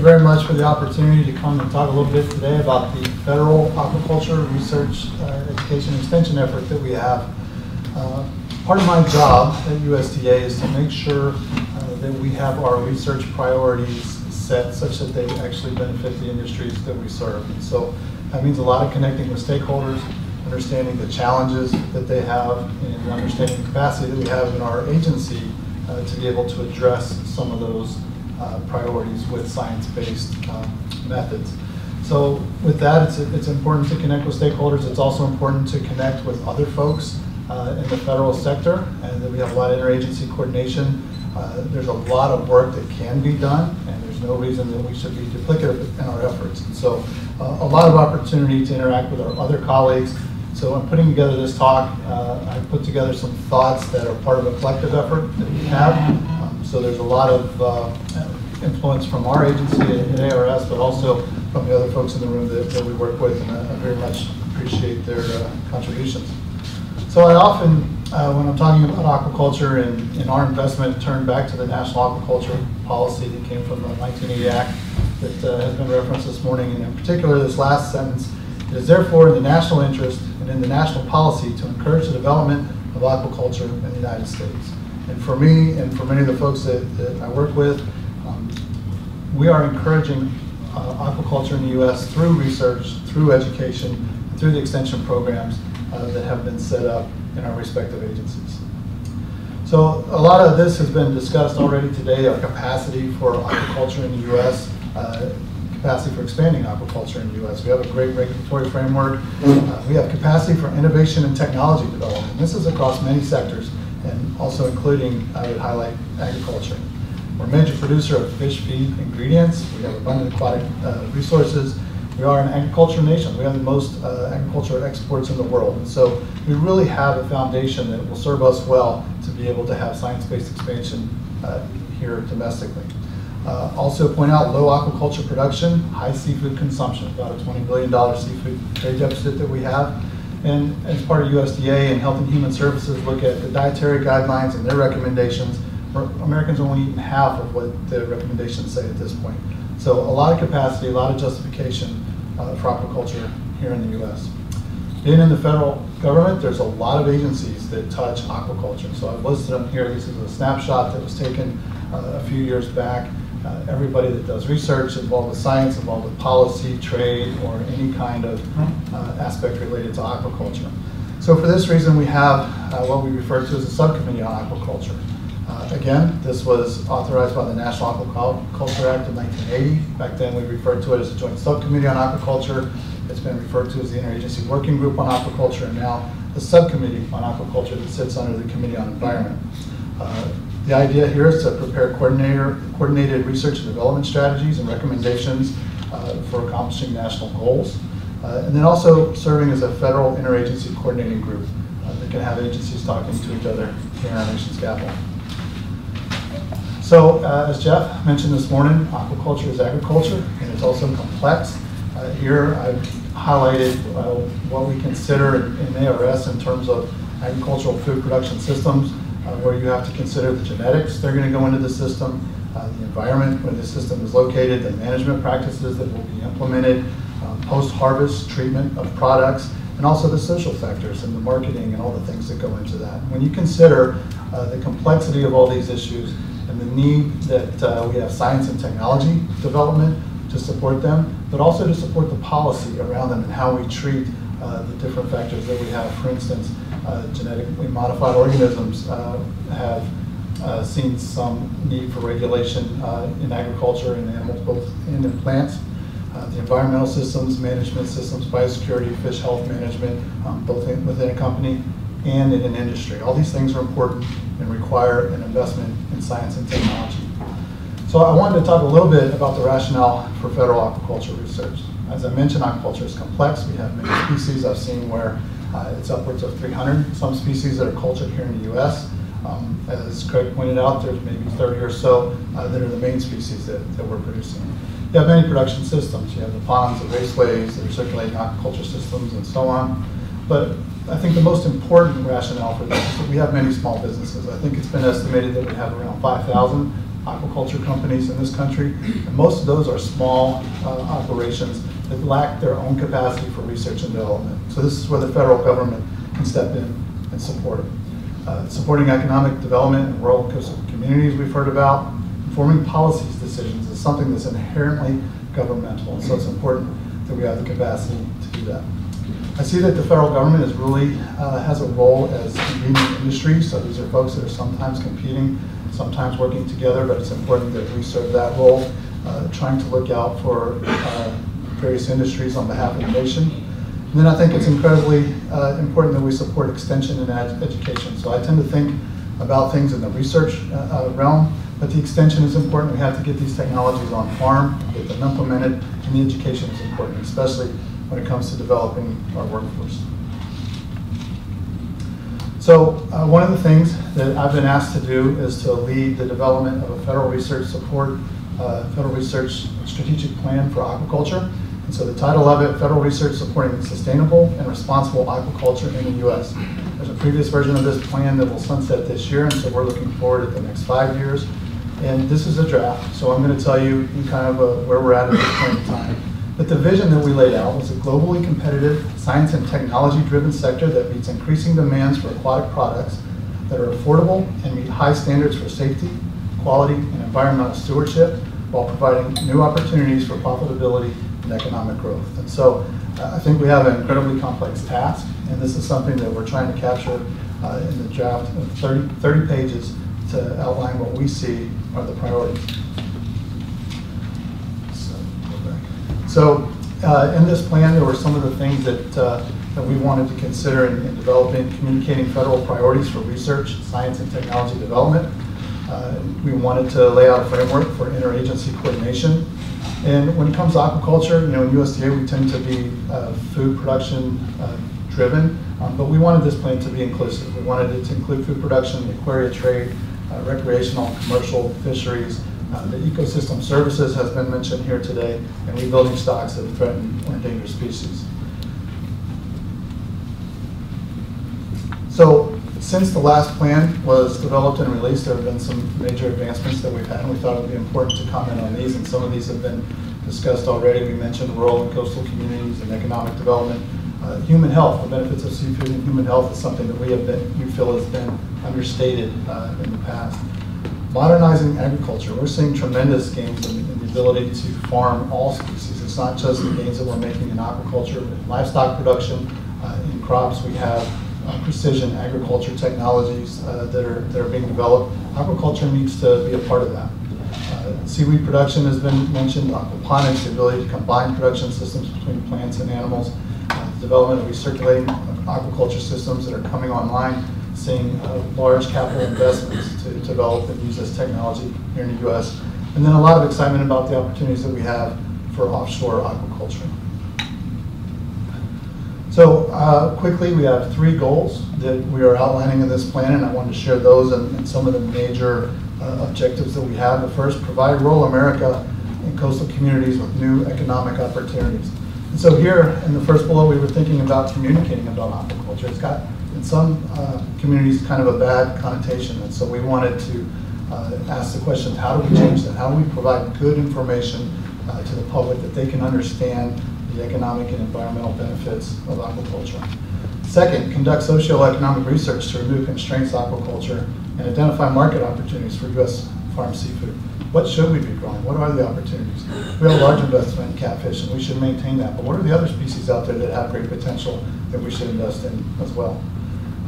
you very much for the opportunity to come and talk a little bit today about the federal aquaculture research, uh, education, extension effort that we have. Uh, part of my job at USDA is to make sure uh, that we have our research priorities set such that they actually benefit the industries that we serve. And so that means a lot of connecting with stakeholders, understanding the challenges that they have, and understanding the capacity that we have in our agency uh, to be able to address some of those uh, priorities with science-based um, methods. So with that, it's, it's important to connect with stakeholders. It's also important to connect with other folks uh, in the federal sector, and we have a lot of interagency coordination. Uh, there's a lot of work that can be done, and there's no reason that we should be duplicative in our efforts. And so uh, a lot of opportunity to interact with our other colleagues. So in putting together this talk, uh, I put together some thoughts that are part of a collective effort that we have. So there's a lot of uh, influence from our agency at, ARS, but also from the other folks in the room that, that we work with, and I, I very much appreciate their uh, contributions. So I often, uh, when I'm talking about aquaculture and, and, our investment, turn back to the National Aquaculture Policy that came from the 1980 Act that uh, has been referenced this morning, and in particular this last sentence, it is therefore in the national interest and in the national policy to encourage the development of aquaculture in the United States. And for me and for many of the folks that, that I work with, um, we are encouraging uh, aquaculture in the U.S. through research, through education, through the extension programs uh, that have been set up in our respective agencies. So a lot of this has been discussed already today, our capacity for aquaculture in the U.S., uh, capacity for expanding aquaculture in the U.S. We have a great regulatory framework. Uh, we have capacity for innovation and technology development. This is across many sectors and also including, I would highlight, agriculture. We're a major producer of fish feed ingredients. We have abundant aquatic uh, resources we are an agriculture nation. We have the most uh, agriculture exports in the world. And so we really have a foundation that will serve us well to be able to have science-based expansion uh, here domestically. Uh, also point out low aquaculture production, high seafood consumption, about a $20 billion seafood trade deficit that we have. And as part of USDA and Health and Human Services look at the dietary guidelines and their recommendations, Americans only eat half of what the recommendations say at this point. So a lot of capacity, a lot of justification uh, for aquaculture here in the U.S. Being in the federal government, there's a lot of agencies that touch aquaculture. So I've listed them here. This is a snapshot that was taken uh, a few years back. Uh, everybody that does research involved with science, involved with policy, trade, or any kind of uh, aspect related to aquaculture. So for this reason, we have uh, what we refer to as a subcommittee on aquaculture. Uh, again, this was authorized by the National Aquaculture Act of 1980. Back then, we referred to it as a joint subcommittee on aquaculture. It's been referred to as the Interagency Working Group on Aquaculture, and now the subcommittee on aquaculture that sits under the Committee on Environment. The idea here is to prepare coordinated research and development strategies and recommendations uh, for accomplishing national goals. Uh, and then also serving as a federal interagency coordinating group uh, that can have agencies talking to each other in our nation's capital. So uh, as Jeff mentioned this morning, aquaculture is agriculture and it's also complex. Uh, here I've highlighted uh, what we consider in, in, ARS in terms of agricultural food production systems, uh, where you have to consider the genetics they're going to go into the system, uh, the environment where the system is located, the management practices that will be implemented, um, post-harvest treatment of products, and also the social factors and the marketing and all the things that go into that. When you consider uh, the complexity of all these issues, and the need that uh, we have science and technology development to support them, but also to support the policy around them and how we treat uh, the different factors that we have. For instance, genetically modified organisms uh, have uh, seen some need for regulation uh, in agriculture and animals, both in plants. the environmental systems, management systems, biosecurity, fish health management, um, both in, within a company and in an industry. All these things are important and require an investment in science and technology. So I wanted to talk a little bit about the rationale for federal aquaculture research. As I mentioned, aquaculture is complex. We have many species. I've seen where uh, it's upwards of 300, some species that are cultured here in the U.S. Um, as Craig pointed out, there's maybe 30 or so uh, that are the main species that, that we're producing. You have many production systems. You have the ponds, the raceways, that are circulating aquaculture systems, and so on. But I think the most important rationale for this is that we have many small businesses. I think it's been estimated that we have around 5,000 aquaculture companies in this country, and most of those are small uh, operations that lack their own capacity for research and development. So this is where the federal government can step in and support. Uh, supporting economic development in rural coastal communities we've heard about, informing policies decisions is something that's inherently governmental, so it's important that we have the capacity to do that. I see that the federal government is really uh, has a role as convening industry, so these are folks that are sometimes competing, sometimes working together, but it's important that we serve that role, uh, trying to look out for uh, various industries on behalf of the nation. And then I think it's incredibly uh, important that we support extension and ed education. So I tend to think about things in the research uh, uh, realm, but the extension is important. We have to get these technologies on farm, get them implemented, and the education is important, especially when it comes to developing our workforce. So uh, one of the things that I've been asked to do is to lead the development of a federal research support, uh, federal research strategic plan for aquaculture. And so the title of it, Federal Research Supporting Sustainable and Responsible Aquaculture in the U.S. There's a previous version of this plan that will sunset this year, and so we're looking forward at the next five years. And this is a draft, so I'm going to tell you kind of uh, where we're at at this point in time. But the vision that we laid out was a globally competitive, science and technology-driven sector that meets increasing demands for aquatic products that are affordable and meet high standards for safety, quality, and environmental stewardship, while providing new opportunities for profitability and economic growth. And so uh, I think we have an incredibly complex task, and this is something that we're trying to capture uh, in the draft of 30, 30 pages to outline what we see are the priorities. So, so uh, in this plan, there were some of the things that, uh, that we wanted to consider in, in, developing, communicating federal priorities for research, science, and technology development. Uh, we wanted to lay out a framework for interagency coordination and when it comes to aquaculture, you know, in USDA we tend to be uh, food production uh, driven, um, but we wanted this plan to be inclusive. We wanted it to include food production, the aquaria trade, uh, recreational, commercial fisheries. Uh, the ecosystem services has been mentioned here today, and rebuilding stocks of threatened or endangered species. So since the last plan was developed and released, there have been some major advancements that we've had, and we thought it would be important to comment on these, and some of these have been discussed already. We mentioned rural and coastal communities and economic development. Uh, human health, the benefits of seafood and human health is something that we have been, we feel has been understated uh, in the past. Modernizing agriculture, we're seeing tremendous gains in, in, the ability to farm all species. It's not just the gains that we're making in aquaculture, but in livestock production, uh, in crops, we have uh, precision agriculture technologies uh, that, are, that are being developed. Aquaculture needs to be a part of that. Uh, seaweed production has been mentioned, aquaponics, the ability to combine production systems between plants and animals, uh, the development of recirculating aquaculture systems that are coming online, seeing uh, large capital investments to, to develop and use this technology here in the U.S. And then a lot of excitement about the opportunities that we have for offshore aquaculture. So uh, quickly, we have three goals that we are outlining in this plan, and I wanted to share those and, and some of the major uh, objectives that we have. The first, provide rural America and coastal communities with new economic opportunities. And so here in the first bullet, we were thinking about communicating about aquaculture. It's got, in some uh, communities, kind of a bad connotation, and so we wanted to uh, ask the question, how do we change that? How do we provide good information uh, to the public that they can understand the economic and environmental benefits of aquaculture. Second, conduct socioeconomic research to remove constraints to aquaculture and identify market opportunities for U.S. farm seafood. What should we be growing? What are the opportunities? We have a large investment in catfish and we should maintain that, but what are the other species out there that have great potential that we should invest in as well?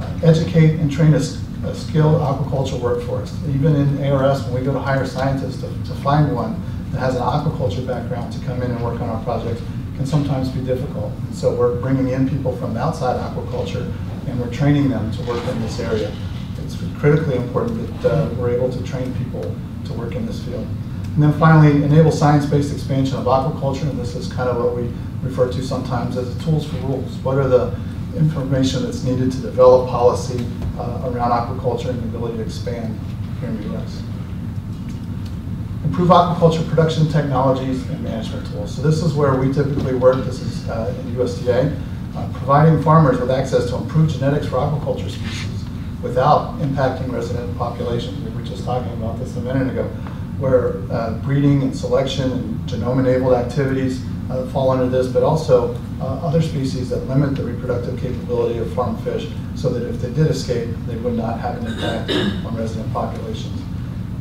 Uh, educate and train a, a, skilled aquaculture workforce. Even in ARS, when we go to hire scientists to, to find one that has an aquaculture background to come in and work on our projects, can sometimes be difficult. So we're bringing in people from outside aquaculture and we're training them to work in this area. It's critically important that uh, we're able to train people to work in this field. And then finally, enable science-based expansion of aquaculture, and this is kind of what we refer to sometimes as the tools for rules. What are the information that's needed to develop policy uh, around aquaculture and the ability to expand here in the U.S improve aquaculture production technologies and management tools. So this is where we typically work. This is uh, in USDA, uh, providing farmers with access to improved genetics for aquaculture species without impacting resident populations. We were just talking about this a minute ago. where uh, breeding and selection and genome-enabled activities uh, fall under this, but also uh, other species that limit the reproductive capability of farm fish so that if they did escape, they would not have an impact on resident populations.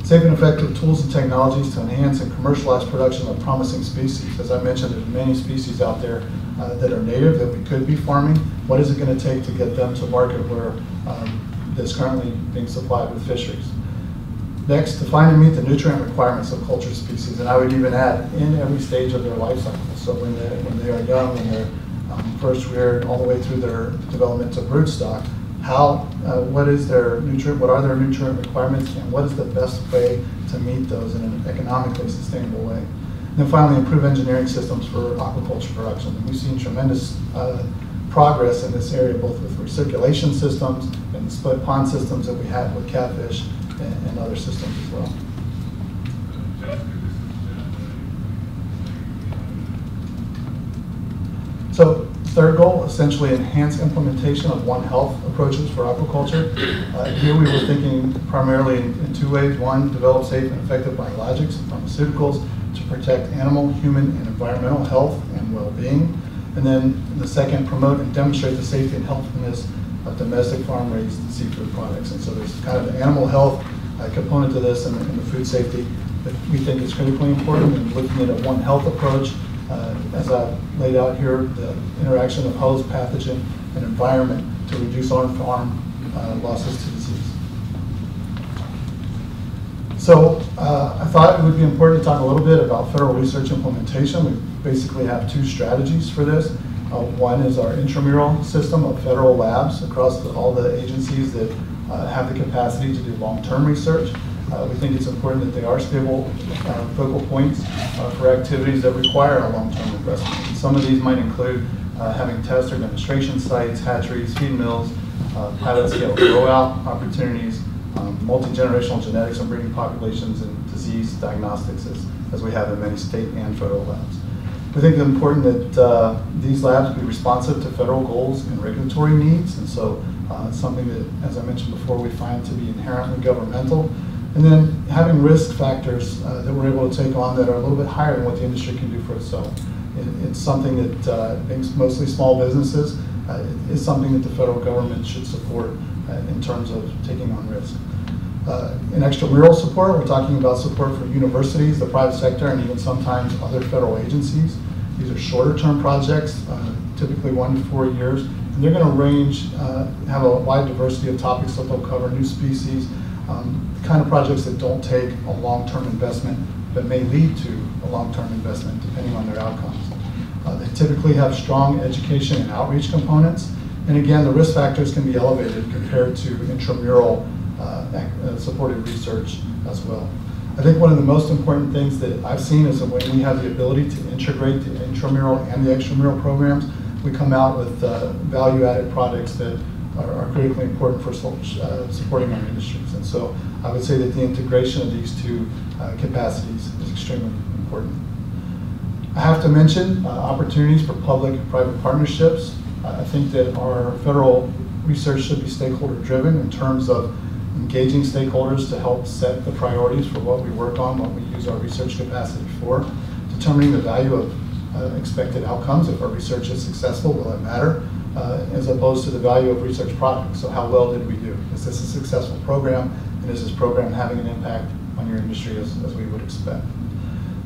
Safe and effective tools and technologies to enhance and commercialize production of promising species. As I mentioned, there's many species out there uh, that are native that we could be farming. What is it going to take to get them to market where um, that's currently being supplied with fisheries? Next, to find and meet the nutrient requirements of cultured species, and I would even add in every stage of their life cycle. So when they when they are young, when they're um, first reared, all the way through their development to broodstock, how, uh, what is their nutrient, what are their nutrient requirements, and what is the best way to meet those in an economically sustainable way. And then finally, improve engineering systems for aquaculture production. We've seen tremendous uh, progress in this area, both with recirculation systems and split pond systems that we have with catfish and, and other systems as well. So third goal, essentially enhance implementation of One Health approaches for aquaculture. Uh, here we were thinking primarily in, in, two ways. One, develop safe and effective biologics and pharmaceuticals to protect animal, human, and environmental health and well-being. And then the second, promote and demonstrate the safety and healthfulness of domestic farm-raised seafood products. And so there's kind of the animal health uh, component to this and, and the food safety that we think is critically important and looking at a One Health approach uh, as I laid out here, the interaction of host, pathogen, and environment to reduce on-farm uh, losses to disease. So uh, I thought it would be important to talk a little bit about federal research implementation. We basically have two strategies for this. Uh, one is our intramural system of federal labs across the, all the agencies that uh, have the capacity to do long-term research. Uh, we think it's important that they are stable uh, focal points uh, for activities that require a long-term investment. And some of these might include uh, having test or demonstration sites, hatcheries, feed mills, uh, pilot scale grow-out opportunities, um, multi-generational genetics and breeding populations, and disease diagnostics as, as we have in many state and federal labs. We think it's important that uh, these labs be responsive to federal goals and regulatory needs, and so uh, it's something that, as I mentioned before, we find to be inherently governmental. And then having risk factors uh, that we're able to take on that are a little bit higher than what the industry can do for itself. It, it's something that uh, mostly small businesses uh, is something that the federal government should support uh, in terms of taking on risk. Uh, in extramural support, we're talking about support for universities, the private sector, and even sometimes other federal agencies. These are shorter term projects, uh, typically one to four years, and they're going to range, have a wide diversity of topics that they'll cover, new species, um, the kind of projects that don't take a long-term investment but may lead to a long-term investment depending on their outcomes. Uh, they typically have strong education and outreach components. And again, the risk factors can be elevated compared to intramural uh, uh, supported research as well. I think one of the most important things that I've seen is that when we have the ability to integrate the intramural and the extramural programs, we come out with uh, value-added products that are, are critically important for uh, supporting our industries. And so I would say that the integration of these two uh, capacities is extremely important. I have to mention uh, opportunities for public and private partnerships. I think that our federal research should be stakeholder driven in terms of engaging stakeholders to help set the priorities for what we work on, what we use our research capacity for, determining the value of uh, expected outcomes. If our research is successful, will it matter? Uh, as opposed to the value of research products. So how well did we do? Is this a successful program? And is this program having an impact on your industry as, as we would expect?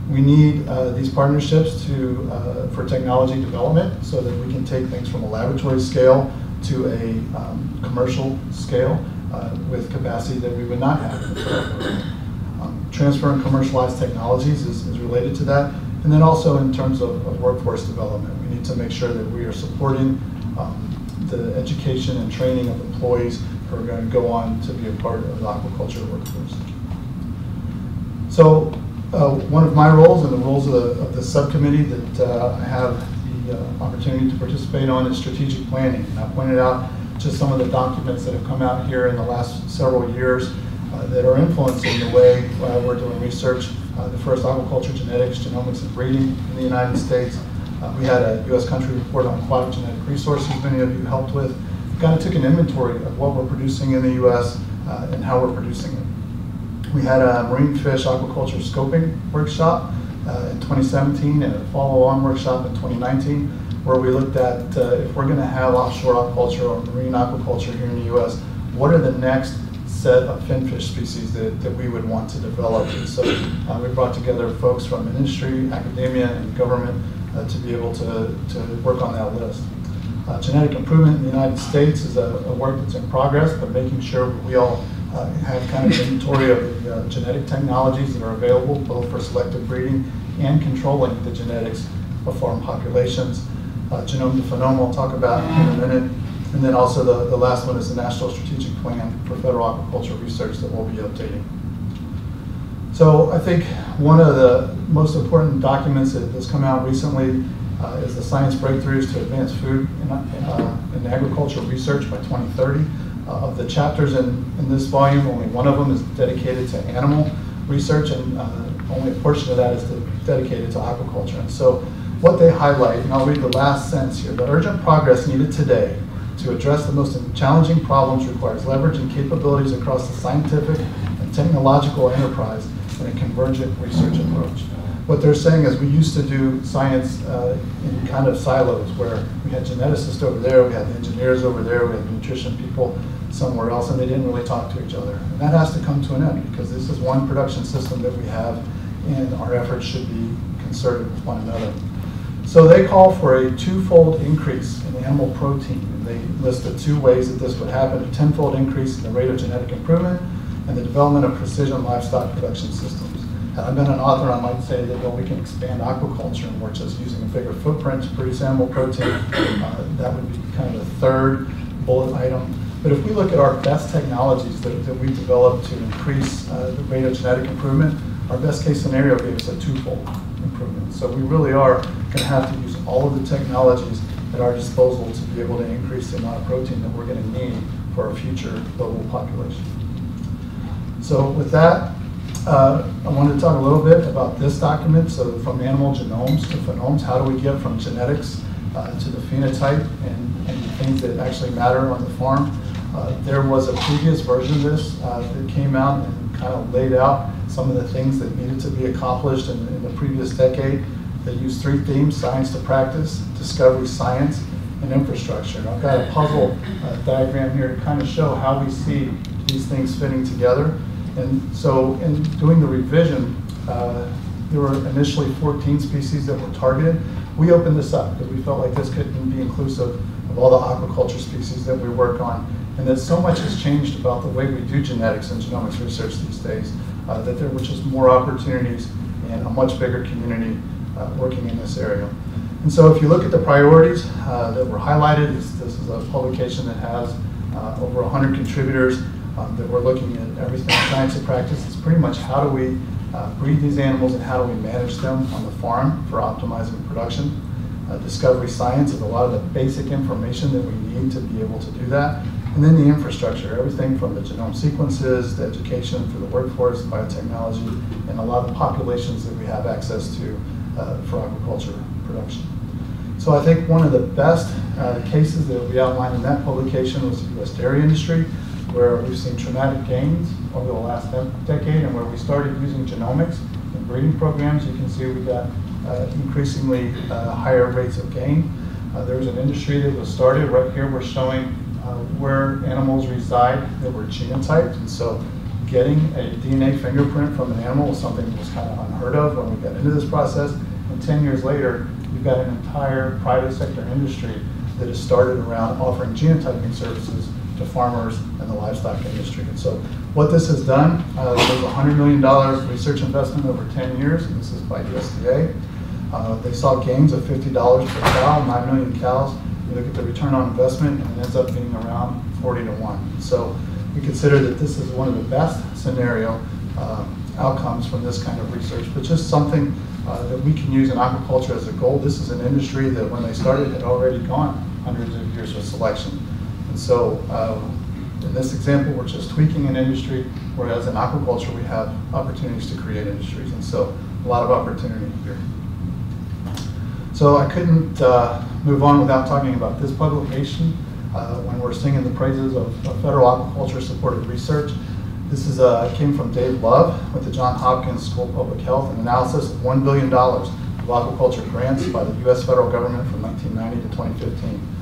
We need uh, these partnerships to, uh, for technology development so that we can take things from a laboratory scale to a um, commercial scale uh, with capacity that we would not have. Um, transfer and commercialized technologies is, is related to that. And then also in terms of, of workforce development, we need to make sure that we are supporting um, the education and training of employees who are going to go on to be a part of the aquaculture workforce. So uh, one of my roles and the roles of the, of the subcommittee that uh, I have the uh, opportunity to participate on is strategic planning. And I pointed out just some of the documents that have come out here in the last several years uh, that are influencing the way we're doing research. Uh, the first aquaculture genetics, genomics, and breeding in the United States. Uh, we had a U.S. country report on aquatic genetic resources many of you helped with. Kind of took an inventory of what we're producing in the U.S. Uh, and how we're producing it. We had a marine fish aquaculture scoping workshop uh, in 2017 and a follow-on workshop in 2019 where we looked at uh, if we're going to have offshore aquaculture or marine aquaculture here in the U.S., what are the next set of finfish species that, that we would want to develop. And so uh, we brought together folks from industry, academia, and government uh, to be able to, to work on that list. Uh, genetic improvement in the United States is a, a, work that's in progress, but making sure we all uh, have kind of an inventory of the uh, genetic technologies that are available, both for selective breeding and controlling the genetics of farm populations. Uh, genome to phenome I'll talk about in a minute. And then also the, the last one is the National Strategic Plan for Federal Aquaculture Research that we'll be updating. So I think one of the most important documents that has come out recently uh, is the Science Breakthroughs to Advance Food and, uh, and Agriculture Research by 2030. Uh, of the chapters in, in this volume, only one of them is dedicated to animal research and uh, only a portion of that is to, dedicated to aquaculture. And so what they highlight, and I'll read the last sentence here, the urgent progress needed today to address the most challenging problems requires leveraging capabilities across the scientific and technological enterprise a convergent research approach. What they're saying is we used to do science uh, in kind of silos where we had geneticists over there, we had engineers over there, we had nutrition people somewhere else, and they didn't really talk to each other. And that has to come to an end because this is one production system that we have and our efforts should be concerted with one another. So they call for a twofold increase in animal protein. And they listed two ways that this would happen, a tenfold increase in the rate of genetic improvement and the development of precision livestock production systems. And I've been an author, I might say that well, we can expand aquaculture and we're just using a bigger footprint to produce animal protein. Uh, that would be kind of the third bullet item. But if we look at our best technologies that, that we've developed to increase uh, the rate of genetic improvement, our best case scenario gave us a twofold improvement. So we really are going to have to use all of the technologies at our disposal to be able to increase the amount of protein that we're going to need for our future global population. So with that, uh, I wanted to talk a little bit about this document. So from animal genomes to phenomes, how do we get from genetics uh, to the phenotype and, and things that actually matter on the farm? Uh, there was a previous version of this uh, that came out and kind of laid out some of the things that needed to be accomplished in, in the previous decade. They used three themes, science to practice, discovery, science, and infrastructure. I've got a puzzle uh, diagram here to kind of show how we see these things fitting together. And so in doing the revision, uh, there were initially 14 species that were targeted. We opened this up because we felt like this couldn't be inclusive of all the aquaculture species that we work on. And that so much has changed about the way we do genetics and genomics research these days uh, that there were just more opportunities and a much bigger community uh, working in this area. And so if you look at the priorities uh, that were highlighted, this, this, is a publication that has uh, over 100 contributors um, that we're looking at everything science and practice. It's pretty much how do we uh, breed these animals and how do we manage them on the farm for optimizing production. Uh, discovery science is a lot of the basic information that we need to be able to do that. And then the infrastructure, everything from the genome sequences, the education for the workforce, biotechnology, and a lot of the populations that we have access to uh, for agriculture production. So I think one of the best uh, cases that we outlined in that publication was the U.S. dairy industry, where we've seen traumatic gains over the last decade and where we started using genomics in breeding programs. You can see we got uh, increasingly uh, higher rates of gain. Uh, there was an industry that was started. Right here we're showing uh, where animals reside that were genotyped. And so getting a DNA fingerprint from an animal was something that was kind of unheard of when we got into this process. And 10 years later, we've got an entire private sector industry that has started around offering genotyping services to farmers and the livestock industry. And so what this has done, uh, there's a $100 million research investment over 10 years, and this is by USDA. Uh, they saw gains of $50 per cow, 9 million cows, you look at the return on investment, and it ends up being around 40 to 1. So we consider that this is one of the best scenario uh, outcomes from this kind of research, but just something uh, that we can use in aquaculture as a goal. This is an industry that when they started had already gone hundreds of years of selection. And so uh, in this example, we're just tweaking an industry, whereas in aquaculture, we have opportunities to create industries. And so a lot of opportunity here. So I couldn't uh, move on without talking about this publication. Uh, when we're singing the praises of, of federal aquaculture supported research, This is, uh, came from Dave Love with the John Hopkins School of Public Health, an analysis of $1 billion of aquaculture grants by the U.S. federal government from 1990 to 2015.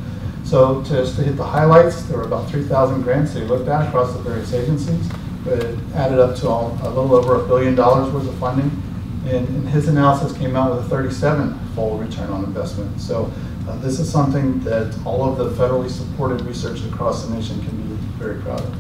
So just to hit the highlights, there were about 3,000 grants they looked at across the various agencies. But it added up to all, a little over a billion dollars worth of funding. And, and his analysis came out with a 37-fold return on investment. So uh, this is something that all of the federally supported research across the nation can be very proud of.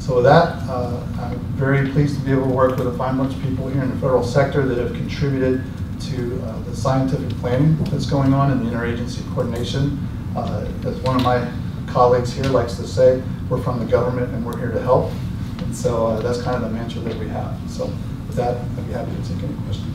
So with that, uh, I'm very pleased to be able to work with a fine bunch of people here in the federal sector that have contributed to uh, the scientific planning that's going on and the interagency coordination. Uh, As one of my colleagues here likes to say, we're from the government and we're here to help. And so uh, that's kind of the mantra that we have. So with that, I'd be happy to take any questions.